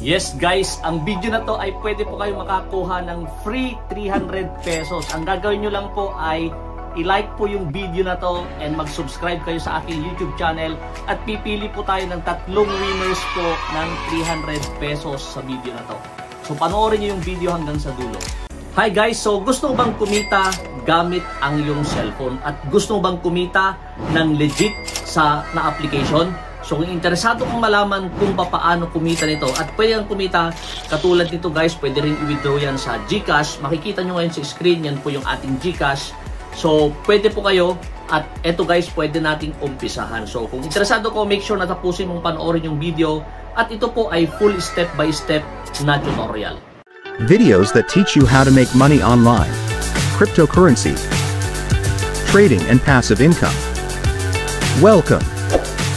Yes guys, ang video na to ay pwede po kayo makakuha ng free 300 pesos. Ang gagawin nyo lang po ay i-like po yung video na to and mag-subscribe kayo sa aking YouTube channel at pipili po tayo ng tatlong winners po ng 300 pesos sa video na to. So panoorin nyo yung video hanggang sa dulo. Hi guys, so gusto bang kumita gamit ang iyong cellphone at gusto bang kumita ng legit sa na application? So kung interesado kong malaman kung paano kumita nito at pwede kang kumita katulad nito guys, pwede rin i-withdraw yan sa GCash. Makikita nyo ngayon sa screen, yan po yung ating GCash. So pwede po kayo at eto guys, pwede nating umpisahan. So kung interesado ko, make sure na tapusin mong panoorin yung video at ito po ay full step by step na tutorial. Videos that teach you how to make money online, cryptocurrency, trading and passive income. Welcome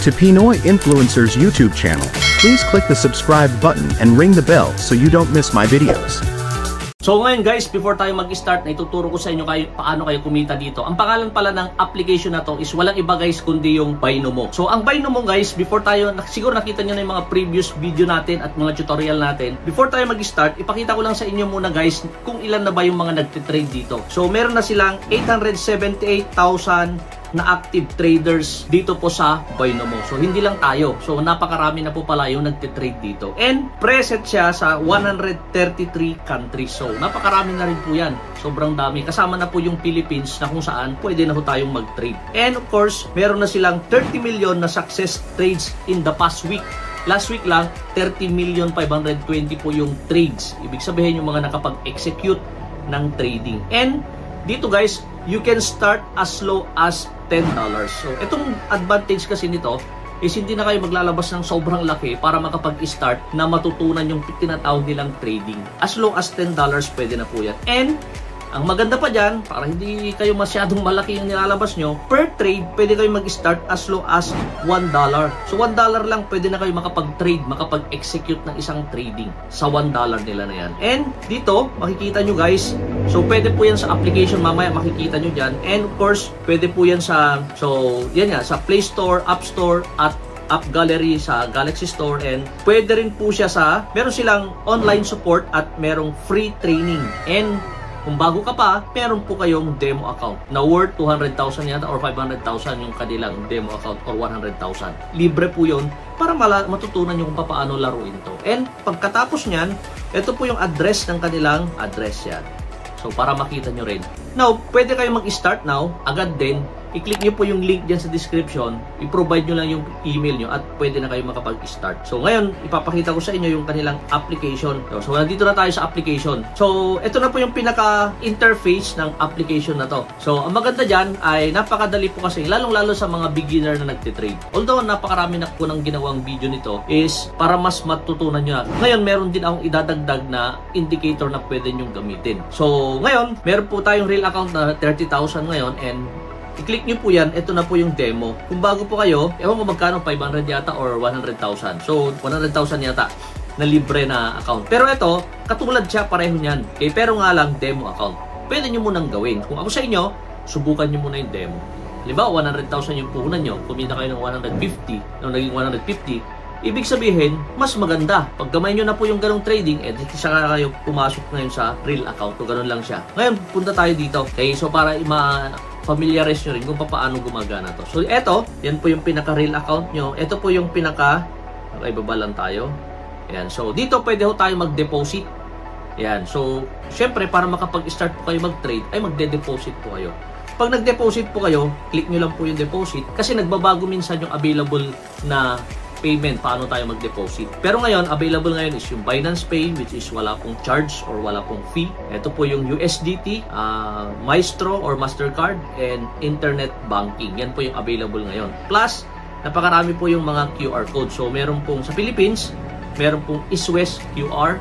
to Pinoy Influencers YouTube channel. Please click the subscribe button and ring the bell so you don't miss my videos. So ngayon guys, before tayo mag-start, na ituturo ko sa inyo kayo, paano kayo kumita dito. Ang pangalan pala ng application na to is walang iba guys kundi yung Binomo. So ang Binomo guys, before tayo, siguro nakita nyo na yung mga previous video natin at mga tutorial natin. Before tayo mag-start, ipakita ko lang sa inyo muna guys kung ilan na ba yung mga nagtitrade dito. So meron na silang 878,000 na active traders dito po sa Binomo. So hindi lang tayo. So napakarami na po pala yung nagtitrade dito. And present siya sa 133 countries. So napakarami na rin po yan. Sobrang dami. Kasama na po yung Philippines na kung saan pwede na po tayong mag-trade. And of course, meron na silang 30 million na success trades in the past week. Last week lang, 30 million 520 po yung trades. Ibig sabihin yung mga nakapag-execute ng trading. And dito guys, you can start as low as $10. So, itong advantage kasi nito is hindi na kayo maglalabas ng sobrang laki para makapag-start na matutunan yung tinatawag nilang trading. As low as $10 pwede na po yan. And ang maganda pa dyan, para hindi kayo masyadong malaki yung nilalabas nyo, per trade, pwede kayo mag-start as low as $1. So $1 lang pwede na kayo makapag-trade, makapag-execute ng isang trading sa $1 nila na yan. And dito, makikita nyo guys, so pwede po yan sa application, mamaya makikita nyo dyan. And of course, pwede po yan sa, so yan nga, sa Play Store, App Store, at App Gallery sa Galaxy Store and pwede rin po siya sa meron silang online support at merong free training and kung bago ka pa, meron po kayong demo account na worth 200,000 yata or 500,000 yung kanilang demo account or 100,000. Libre po yun para matutunan nyo kung paano laruin to. And pagkatapos nyan, ito po yung address ng kanilang address yan. So para makita nyo rin. Now, pwede kayo mag-start now, agad din i-click nyo po yung link dyan sa description, i-provide nyo lang yung email nyo at pwede na kayo makapag-start. So ngayon, ipapakita ko sa inyo yung kanilang application. So nandito na tayo sa application. So ito na po yung pinaka-interface ng application na to. So ang maganda dyan ay napakadali po kasi lalong-lalo sa mga beginner na nagtitrade. Although napakarami na po ng ginawang video nito is para mas matutunan nyo. Ngayon, meron din akong idadagdag na indicator na pwede nyo gamitin. So ngayon, meron po tayong real account na 30,000 ngayon and I-click nyo po yan, ito na po yung demo. Kung bago po kayo, ewan ko magkano, 500 yata or 100,000. So, 100,000 yata na libre na account. Pero ito, katulad siya, pareho niyan. Okay, pero nga lang, demo account. Pwede nyo munang gawin. Kung ako sa inyo, subukan nyo muna yung demo. Halimbawa, 100,000 yung puhunan nyo, kumita kayo ng 150, nung naging 150, Ibig sabihin, mas maganda. Pag gamay nyo na po yung ganong trading, eh, saka kayo pumasok ngayon sa real account. O ganun lang siya. Ngayon, punta tayo dito. Okay, so para ma familiarize nyo rin kung paano gumagana to. So, eto, yan po yung pinaka-real account nyo. Ito po yung pinaka, ay baba lang tayo. Ayan, so dito pwede ho tayo mag-deposit. Ayan, so, syempre, para makapag-start po kayo mag-trade, ay magde-deposit po kayo. Pag nag-deposit po kayo, click nyo lang po yung deposit kasi nagbabago minsan yung available na payment, paano tayo mag-deposit. Pero ngayon, available ngayon is yung Binance Pay, which is wala pong charge or wala pong fee. Ito po yung USDT, uh, Maestro or Mastercard, and Internet Banking. Yan po yung available ngayon. Plus, napakarami po yung mga QR code. So, meron pong sa Philippines, meron pong ISWES QR,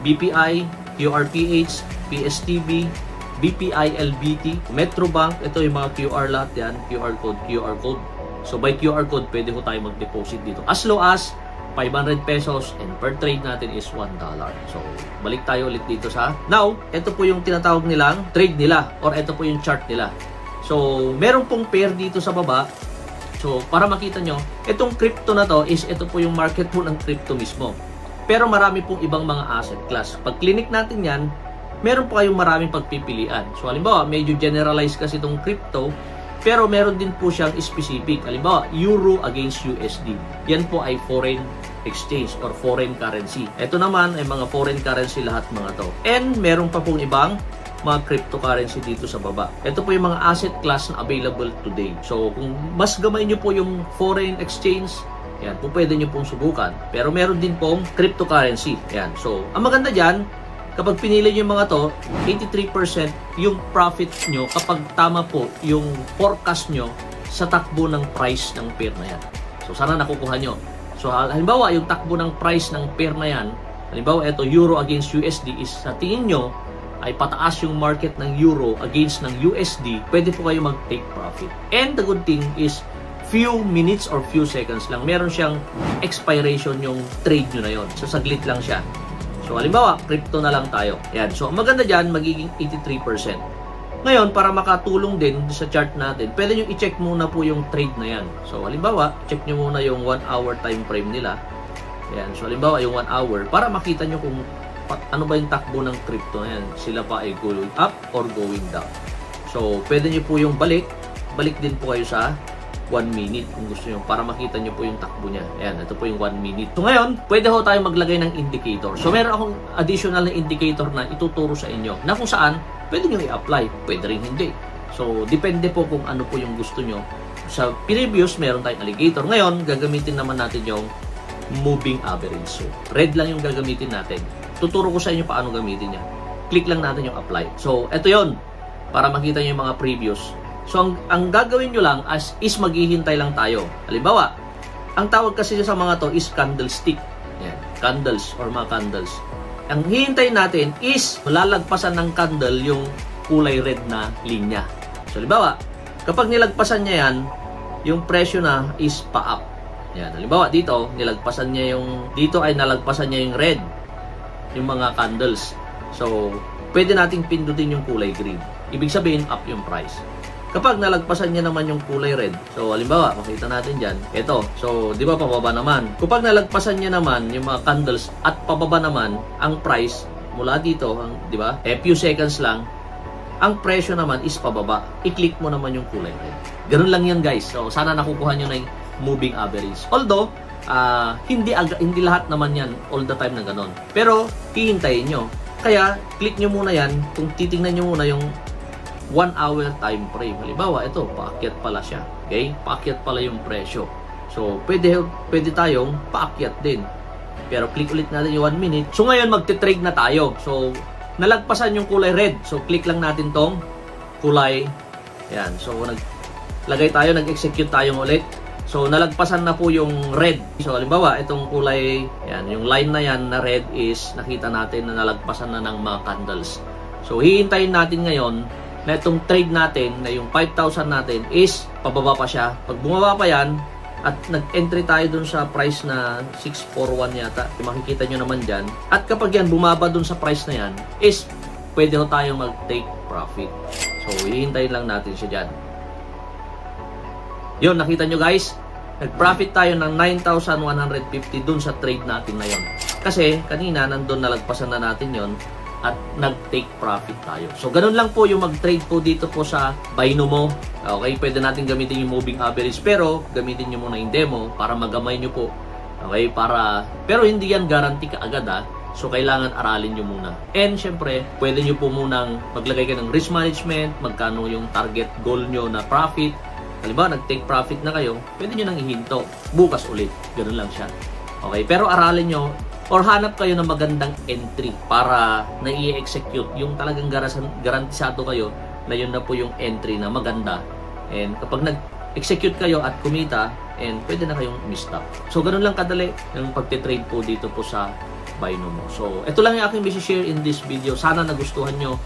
BPI, QRPH, PSTB, BPI LBT, Metrobank, ito yung mga QR lahat yan, QR code, QR code. So by QR code, pwede ko tayo mag-deposit dito. As low as 500 pesos and per trade natin is $1. So, balik tayo ulit dito sa... Now, ito po yung tinatawag nilang trade nila or ito po yung chart nila. So, meron pong pair dito sa baba. So, para makita nyo, itong crypto na to is ito po yung market po ng crypto mismo. Pero marami pong ibang mga asset class. Pag clinic natin yan, meron po kayong maraming pagpipilian. So halimbawa, medyo generalized kasi itong crypto, pero meron din po siyang specific. Halimbawa, Euro against USD. Yan po ay foreign exchange or foreign currency. Ito naman ay mga foreign currency lahat mga to. And meron pa pong ibang mga cryptocurrency dito sa baba. Ito po yung mga asset class na available today. So, kung mas gamay nyo po yung foreign exchange, yan, po pwede nyo pong subukan. Pero meron din pong cryptocurrency. Yan. So, ang maganda dyan, kapag pinili nyo yung mga to, 83% yung profit nyo kapag tama po yung forecast nyo sa takbo ng price ng pair na yan. So, sana nakukuha nyo. So, halimbawa, yung takbo ng price ng pair na yan, halimbawa, ito, Euro against USD is sa tingin nyo, ay pataas yung market ng euro against ng USD, pwede po kayo mag-take profit. And the good thing is, few minutes or few seconds lang, meron siyang expiration yung trade nyo na yon. So, saglit lang siya. So, halimbawa, crypto na lang tayo. Yan. So, maganda dyan, magiging 83%. Ngayon, para makatulong din sa chart natin, pwede nyo i-check muna po yung trade na yan. So, halimbawa, check nyo muna yung 1 hour time frame nila. Yan. So, halimbawa, yung 1 hour, para makita nyo kung ano ba yung takbo ng crypto na yan? Sila pa ay going up or going down. So, pwede nyo po yung balik. Balik din po kayo sa 1 minute kung gusto nyo para makita nyo po yung takbo niya. Ayan, ito po yung 1 minute. So ngayon, pwede ho tayo maglagay ng indicator. So meron akong additional na indicator na ituturo sa inyo na kung saan pwede nyo i-apply, pwede rin hindi. So depende po kung ano po yung gusto nyo. Sa previous, meron tayong alligator. Ngayon, gagamitin naman natin yung moving average. So red lang yung gagamitin natin tuturo ko sa inyo paano gamitin niya. Click lang natin yung apply. So, ito yon para makita niyo yung mga previous. So, ang, ang gagawin nyo lang as, is maghihintay lang tayo. Halimbawa, ang tawag kasi sa mga to is candlestick. Yan, candles or mga candles. Ang hihintay natin is malalagpasan ng candle yung kulay red na linya. So, halimbawa, kapag nilagpasan niya yan, yung presyo na is pa-up. Yan, halimbawa dito, nilagpasan niya yung, dito ay nalagpasan niya yung red yung mga candles. So, pwede nating pindutin yung kulay green. Ibig sabihin, up yung price. Kapag nalagpasan niya naman yung kulay red, so halimbawa, makita natin dyan, ito, so di ba pababa naman. Kapag nalagpasan niya naman yung mga candles at pababa naman ang price mula dito, ang, di ba, eh, few seconds lang, ang presyo naman is pababa. I-click mo naman yung kulay red. Ganun lang yan guys. So sana nakukuha nyo na yung moving average. Although, uh, hindi hindi lahat naman yan all the time na ganun. Pero hihintayin nyo. Kaya click nyo muna yan kung titingnan nyo muna yung 1 hour time frame. Halimbawa, ito, paakyat pala siya. Okay? Paakyat pala yung presyo. So, pwede, pwede tayong paakyat din. Pero click ulit natin yung 1 minute. So, ngayon magte-trade na tayo. So, nalagpasan yung kulay red. So, click lang natin tong kulay. Yan. So, naglagay tayo, nag-execute tayo ulit. So, nalagpasan na po yung red. So, halimbawa, itong kulay, yan, yung line na yan na red is nakita natin na nalagpasan na ng mga candles. So, hihintayin natin ngayon na itong trade natin, na yung 5,000 natin is pababa pa siya. Pag bumaba pa yan, at nag-entry tayo dun sa price na 641 yata, makikita nyo naman dyan. At kapag yan, bumaba dun sa price na yan, is pwede ho tayong mag-take profit. So, hihintayin lang natin siya dyan. Yun, nakita nyo guys, nag-profit tayo ng 9,150 dun sa trade natin na yon. Kasi kanina nandun nalagpasan na natin yon at nag-take profit tayo. So ganun lang po yung mag-trade po dito po sa Binomo. Okay, pwede natin gamitin yung moving average pero gamitin nyo muna yung demo para magamay nyo po. Okay, para pero hindi yan guarantee kaagad ha. So, kailangan aralin nyo muna. And, syempre, pwede nyo po munang maglagay ka ng risk management, magkano yung target goal nyo na profit, Halimbawa, nag-take profit na kayo, pwede nyo nang ihinto. Bukas ulit. Ganun lang siya. Okay? Pero aralin nyo or hanap kayo ng magandang entry para na i-execute yung talagang garantisado kayo na yun na po yung entry na maganda. And kapag nag-execute kayo at kumita, and pwede na kayong mistop. So, ganun lang kadali yung pagte-trade po dito po sa Binomo. So, ito lang yung aking share in this video. Sana nagustuhan nyo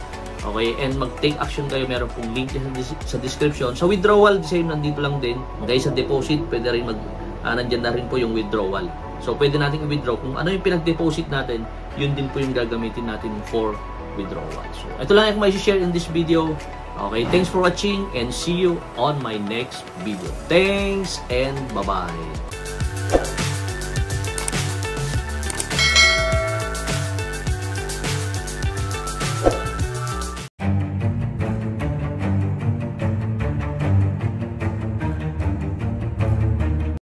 Okay, and mag-take action kayo. Meron pong link sa, sa description. Sa withdrawal, same, nandito lang din. Guys, sa deposit, pwede rin mag, uh, nandyan na rin po yung withdrawal. So, pwede natin i-withdraw. Kung ano yung pinag-deposit natin, yun din po yung gagamitin natin for withdrawal. So, ito lang yung may share in this video. Okay, thanks for watching and see you on my next video. Thanks and bye-bye.